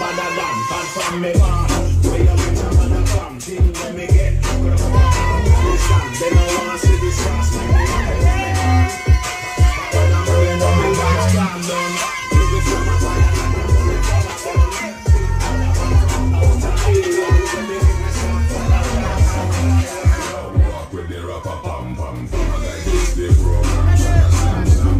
Badadam, than from me. Where you get a mother? Thing let me get.